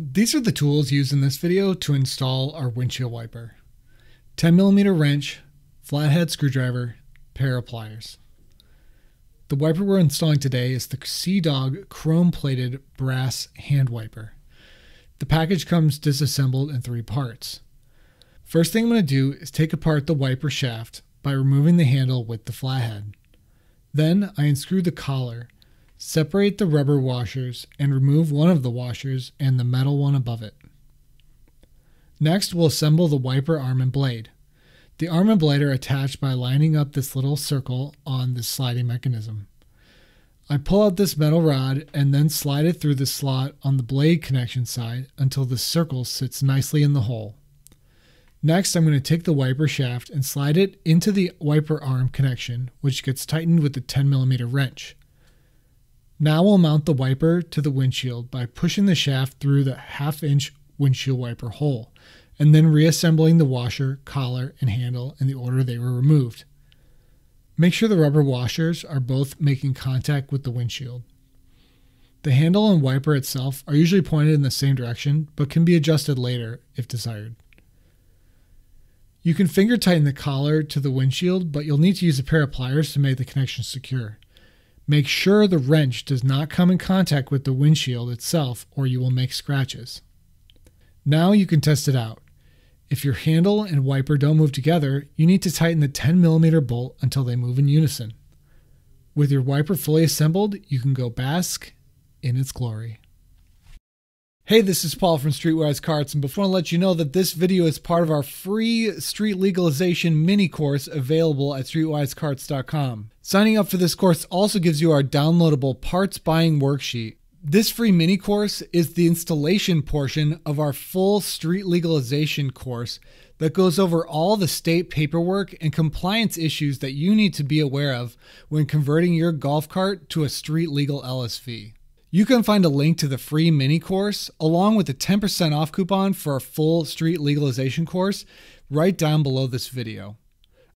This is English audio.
These are the tools used in this video to install our windshield wiper. 10mm wrench, flathead screwdriver, pair of pliers. The wiper we're installing today is the Sea-Dog chrome-plated brass hand wiper. The package comes disassembled in three parts. First thing I'm going to do is take apart the wiper shaft by removing the handle with the flathead. Then I unscrew the collar Separate the rubber washers and remove one of the washers and the metal one above it. Next, we'll assemble the wiper arm and blade. The arm and blade are attached by lining up this little circle on the sliding mechanism. I pull out this metal rod and then slide it through the slot on the blade connection side until the circle sits nicely in the hole. Next, I'm going to take the wiper shaft and slide it into the wiper arm connection, which gets tightened with a 10mm wrench. Now we'll mount the wiper to the windshield by pushing the shaft through the half inch windshield wiper hole and then reassembling the washer, collar, and handle in the order they were removed. Make sure the rubber washers are both making contact with the windshield. The handle and wiper itself are usually pointed in the same direction but can be adjusted later if desired. You can finger tighten the collar to the windshield, but you'll need to use a pair of pliers to make the connection secure. Make sure the wrench does not come in contact with the windshield itself or you will make scratches. Now you can test it out. If your handle and wiper don't move together, you need to tighten the 10mm bolt until they move in unison. With your wiper fully assembled, you can go bask in its glory. Hey, this is Paul from Streetwise Carts, and before I let you know that this video is part of our free street legalization mini course available at streetwisecarts.com. Signing up for this course also gives you our downloadable parts buying worksheet. This free mini course is the installation portion of our full street legalization course that goes over all the state paperwork and compliance issues that you need to be aware of when converting your golf cart to a street legal LSV. You can find a link to the free mini course along with a 10% off coupon for our full street legalization course right down below this video.